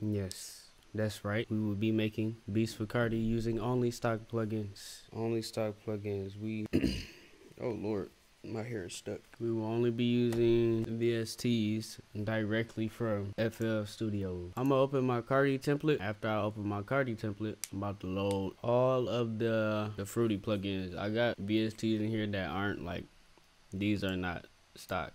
Yes, that's right. We will be making beats for Carti using only stock plugins. Only stock plugins. We. oh lord, my hair is stuck. We will only be using VSTs directly from FL Studio. I'm gonna open my Carti template. After I open my Carti template, I'm about to load all of the the Fruity plugins. I got VSTs in here that aren't like these are not stock.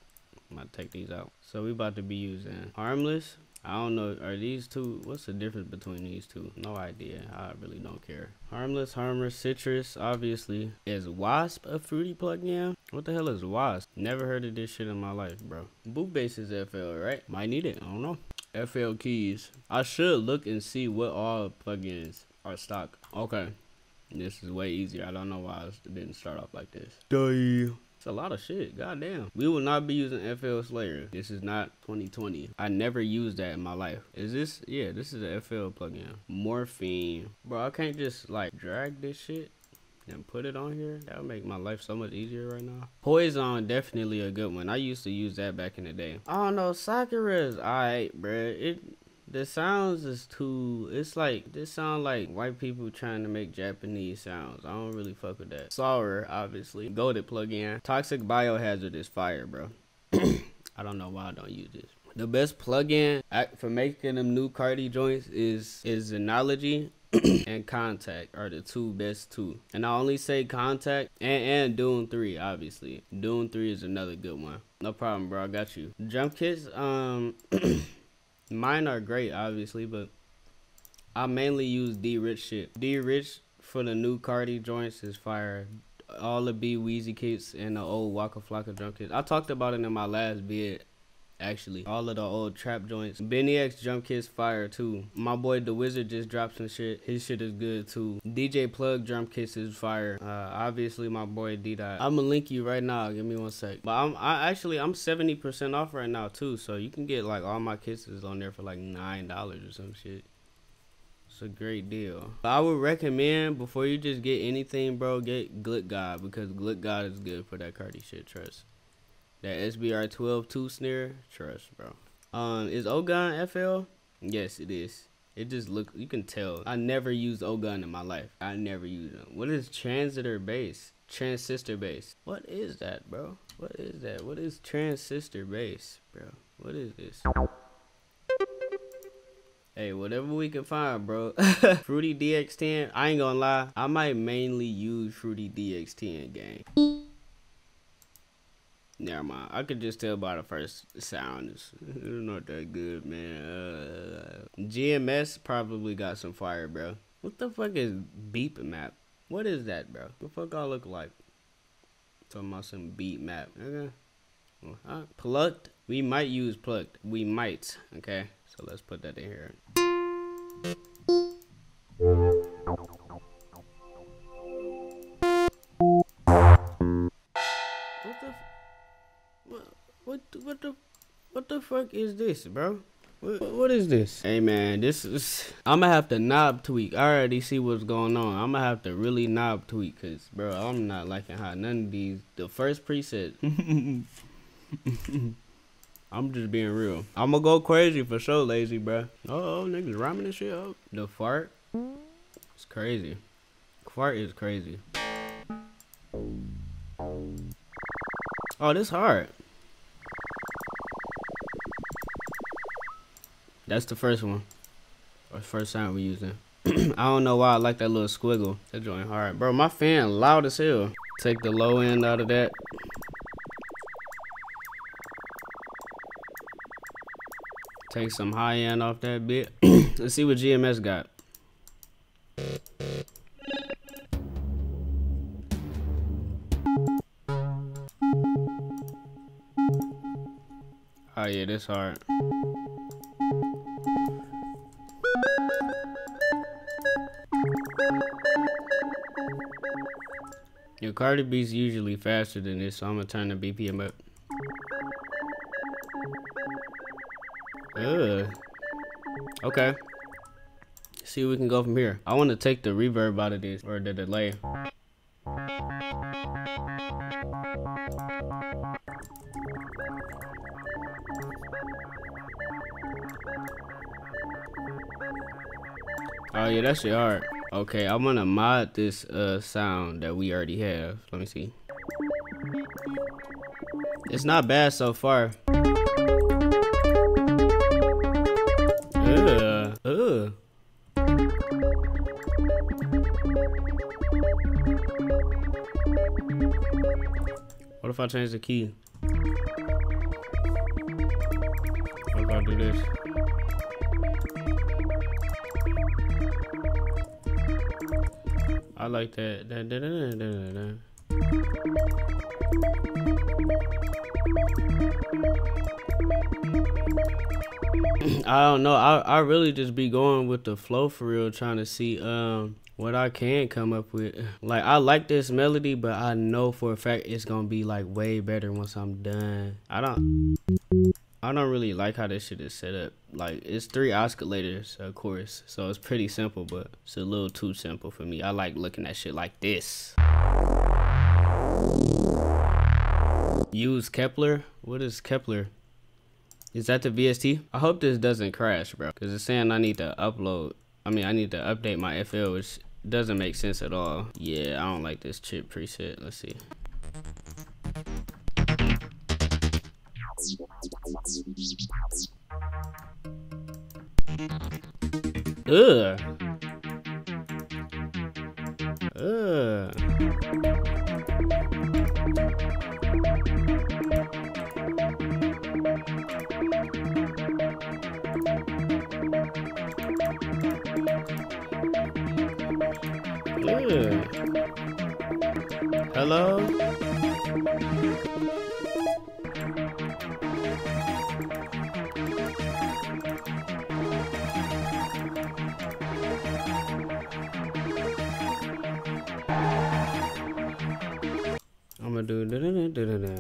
I'm gonna take these out. So we about to be using Harmless. I don't know. Are these two? What's the difference between these two? No idea. I really don't care. Harmless, Harmless, Sytrus, obviously. Is Wasp a fruity plugin? What the hell is Wasp? Never heard of this shit in my life, bro. BooBass is FL, right? Might need it. I don't know. FL keys. I should look and see what all plugins are stock. Okay. This is way easier. I don't know why I didn't start off like this. Die. It's a lot of shit. Goddamn. We will not be using FL Slayer. This is not 2020. I never used that in my life. Is this? Yeah, this is a FL plugin. Morphine. Bro, I can't just like drag this shit and put it on here. That would make my life so much easier right now. Poison, definitely a good one. I used to use that back in the day. I don't know. Sakura's alright, bruh. It the sounds is too it's like this sound like white people trying to make japanese sounds. I don't really fuck with that. Sawer obviously. Go goaded plugin toxic biohazard is fire bro. I don't know why i don't use this. The best plugin for making them new Carti joints is is analogy and Kontakt are the two best two. And i only say Kontakt and and dune 3 obviously. Dune 3 is another good one. No problem bro. I got you. Jump kits um Mine are great, obviously, but I mainly use D Rich shit. D Rich for the new Carti joints is fire. All the B Weezy kits and the old Waka Flocka jump kits. I talked about it in my last vid. Actually, all of the old trap joints. Benny X jump kits fire too. My boy the Wizard just dropped some shit. His shit is good too. DJ Plug drum kits is fire. Uh, obviously my boy D Dot. I'ma link you right now. Give me one sec. But I'm I actually I'm 70% off right now too. So you can get like all my kisses on there for like nine dollars or some shit. It's a great deal. I would recommend before you just get anything, bro, get Glick God because Glick God is good for that Carti shit. Trust. That SBR 12 2 snare, trust, bro. Um, is Ogun FL? Yes, it is. It just look you can tell. I never used Ogun in my life. I never used them. What is transistor bass? Transistor bass. What is that, bro? What is that? What is transistor bass, bro? What is this? Hey, whatever we can find, bro. Fruity DX10. I ain't gonna lie. I might mainly use Fruity DX10 gang. Never mind. I could just tell by the first sound. It's, it's not that good, man. Uh, GMS probably got some fire, bro. What the fuck is BeepMap? What is that, bro? What the fuck I look like? Talking about some BeepMap. Okay. Uh, plucked. We might use plucked. We might. Okay. So let's put that in here. What the what the fuck is this, bro? What, what is this? Hey man, this is I'm gonna have to knob tweak. I already see what's going on. I'm gonna have to really knob tweak, cause bro, I'm not liking how none of these. The first preset. I'm just being real. I'm gonna go crazy for sure, lazy, bro. Oh, niggas rhyming this shit up. The fart. It's crazy. Fart is crazy. Oh, this hard. That's the first one. Or first sound we using. I don't know why I like that little squiggle. That joint hard. Bro, my fan loud as hell. Take the low end out of that. Take some high end off that bit. Let's see what GMS got. Oh yeah, this hard. Your Carti B's usually faster than this, so I'm gonna turn the BPM up. Ugh. Okay. See we can go from here. I want to take the reverb out of this, or the delay. Oh yeah, that shit hard. Okay, I'm gonna mod this uh sound that we already have. Let me see. It's not bad so far. Ugh. Ugh. What if I change the key? What if I do this? I like that. Da, da, da. I don't know. I I really just be going with the flow for real, trying to see um what I can come up with. Like I like this melody, but I know for a fact it's gonna be like way better once I'm done. I don't I don't really like how this shit is set up. Like it's three oscillators, of course, so it's pretty simple, but it's a little too simple for me. I like looking at shit like this. Use Kepler. What is Kepler? Is that the VST? I hope this doesn't crash, bro. Cause it's saying I need to upload. I mean, I need to update my FL, which doesn't make sense at all. Yeah, I don't like this chip preset. Let's see. Ugh. Ugh. Ugh. Hello? I'm gonna do da da da da da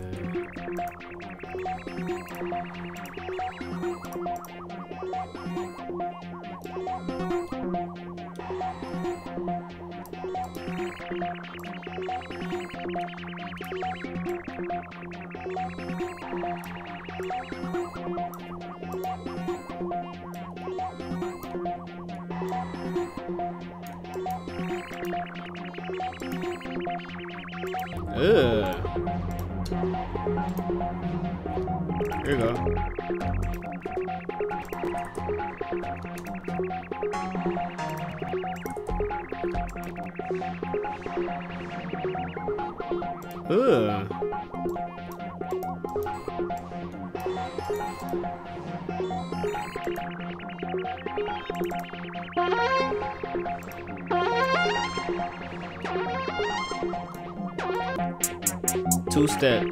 Ugh. Here you go. Ugh. Two step.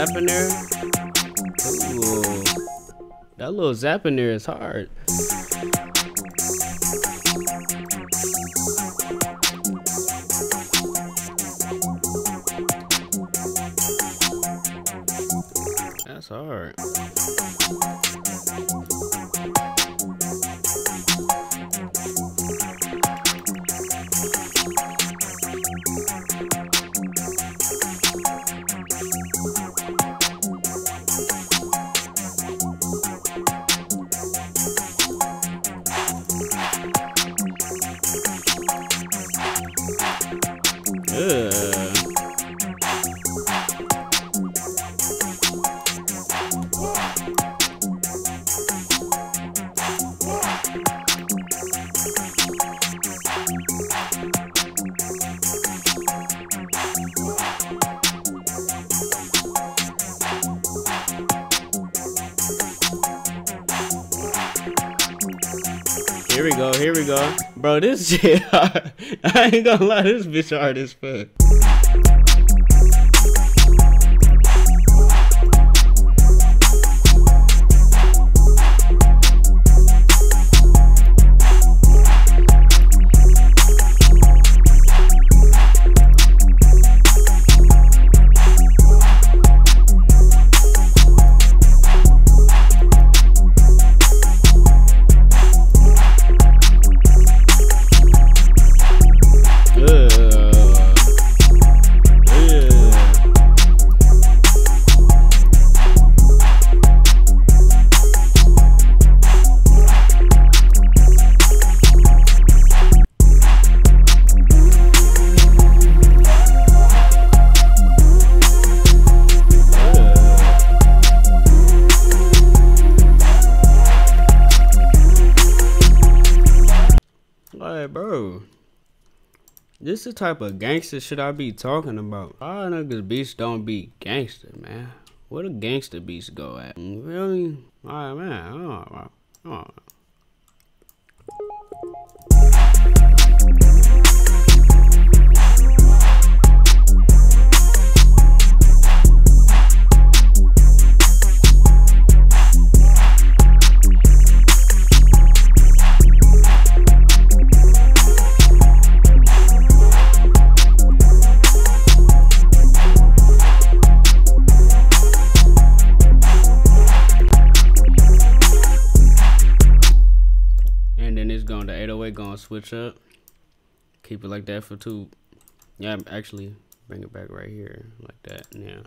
Ooh. That little zap in there is hard. Bro, this shit. I ain't gonna lie, this bitch hard as fuck. This is the type of gangster shit I be talking about. All niggas beats don't be gangster, man. Where the gangster beats go at? Mm, really? Alright, man. Oh, oh. 808 switch up. Keep it like that for two. Yeah, actually bring it back right here like that. Now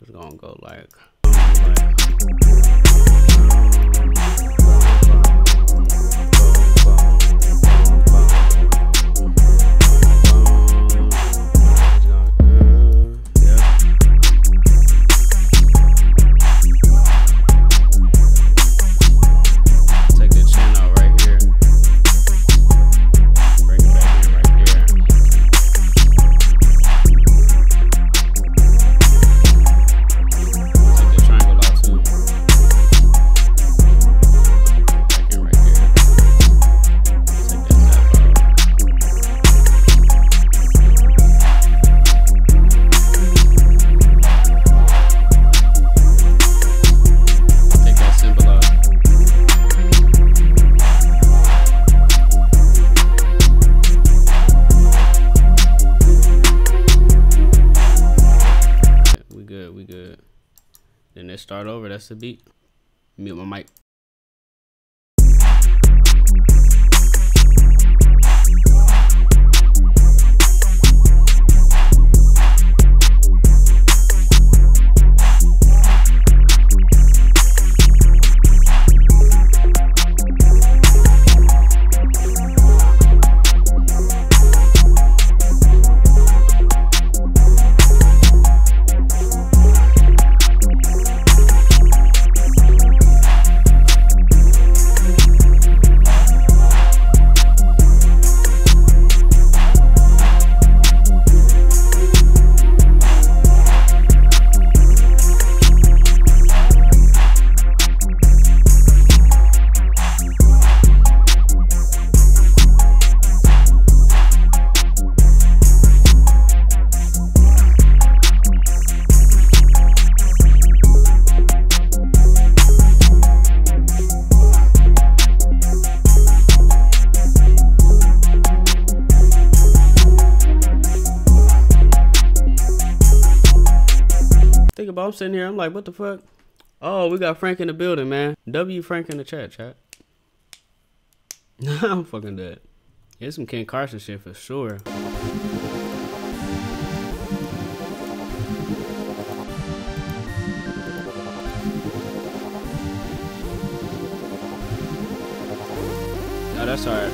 it's gonna go like. Take Then let's start over. That's the beat. Mute my mic. Sitting here, I'm like, what the fuck? Oh, we got Frank in the building, man. W Frank in the chat, chat. I'm fucking dead. It's some Ken Carson shit for sure. Oh, that's alright.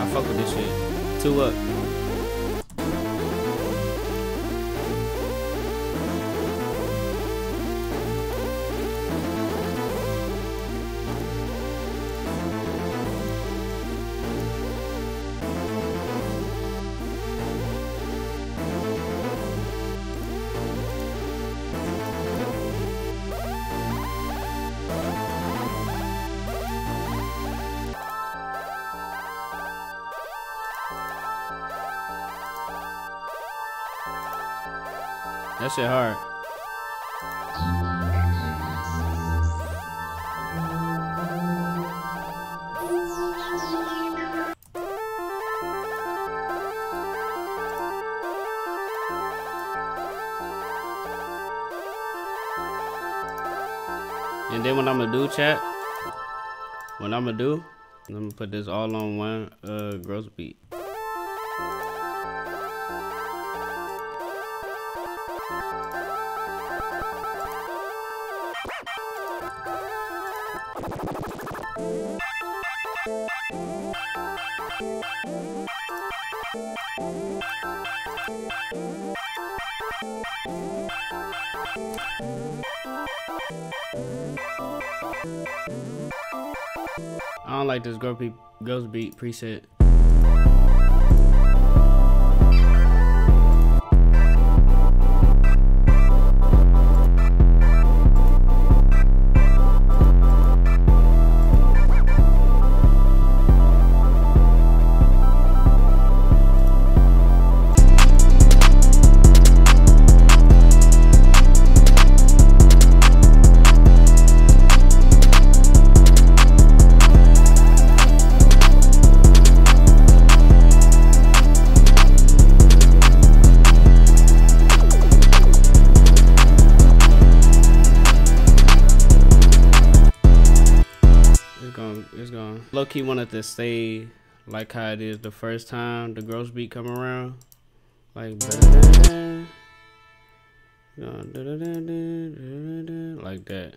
I fuck with this shit. Two up. That shit hard. And then what I'm gonna do, chat, what I'm gonna do, I'm gonna put this all on one uh gross beat. I don't like this gross beat, preset. Key wanted to stay like how it is the first time the gross beat come around. Like, like that.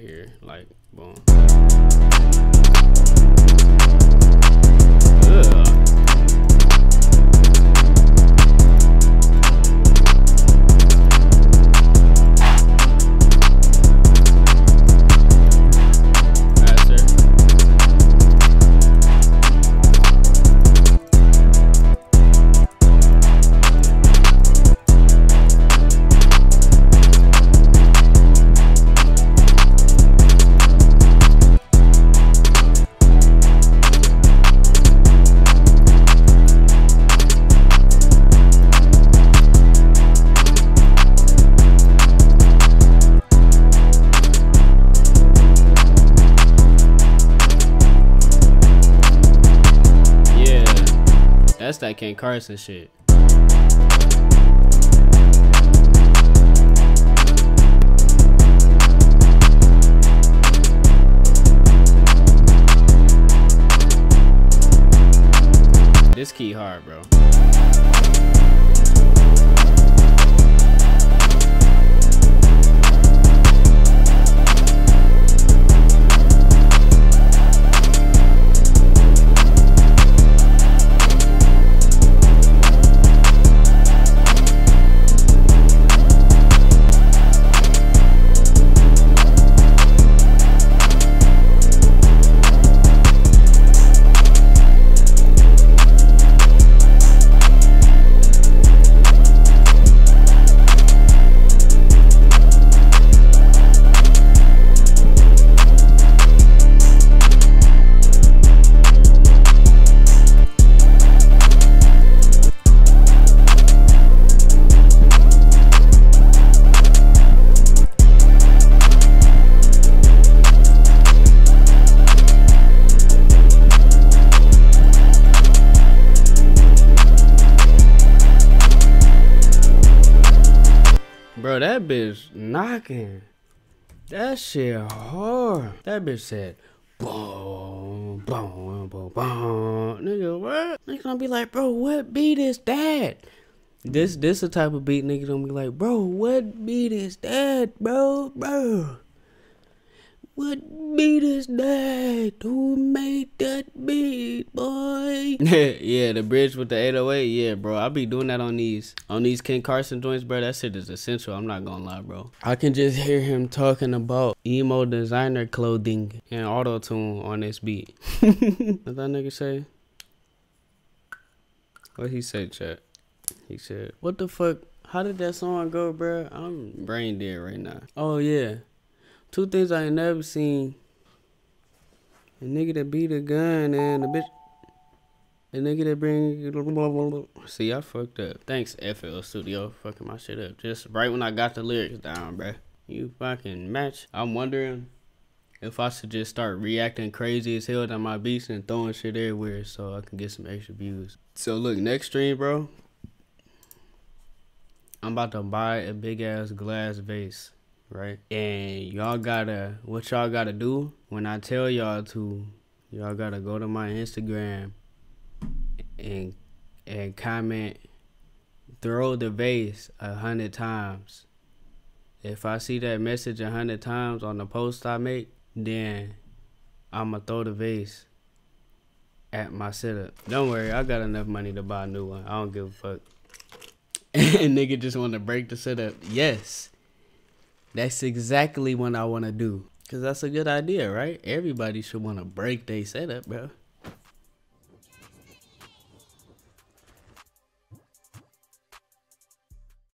Right here, like boom. Ugh. That Ken Carson shit. This key hard, bro. Bro, that bitch knocking. That shit hard. That bitch said, boom, boom, boom, boom. Nigga, what? Nigga gonna be like, bro, what beat is that? This this the type of beat nigga gonna be like, bro, what beat is that, bro, bro? What beat is that? Who made that beat, boy? yeah, the bridge with the 808. Yeah, bro. I be doing that on these on these Ken Carson joints, bro. That shit is essential. I'm not gonna lie, bro. I can just hear him talking about emo designer clothing and auto tune on this beat. what that nigga say? What he said, chat? He said, "What the fuck? How did that song go, bro? I'm brain dead right now." Oh yeah. Two things I ain't never seen. A nigga that beat a gun and a bitch. A nigga that bring. See, I fucked up. Thanks, FL Studio, fucking my shit up. Just right when I got the lyrics down, bruh. You fucking match. I'm wondering if I should just start reacting crazy as hell to my beats and throwing shit everywhere so I can get some extra views. So look, next stream, bro. I'm about to buy a big ass glass vase right? And y'all gotta, what y'all gotta do when I tell y'all to, y'all gotta go to my Instagram and and comment, throw the vase a hundred times. If I see that message a hundred times on the post I make, then I'ma throw the vase at my setup. Don't worry, I got enough money to buy a new one. I don't give a fuck. and nigga just want to break the setup. Yes. That's exactly what I want to do. Cause that's a good idea, right? Everybody should want to break their setup, bro.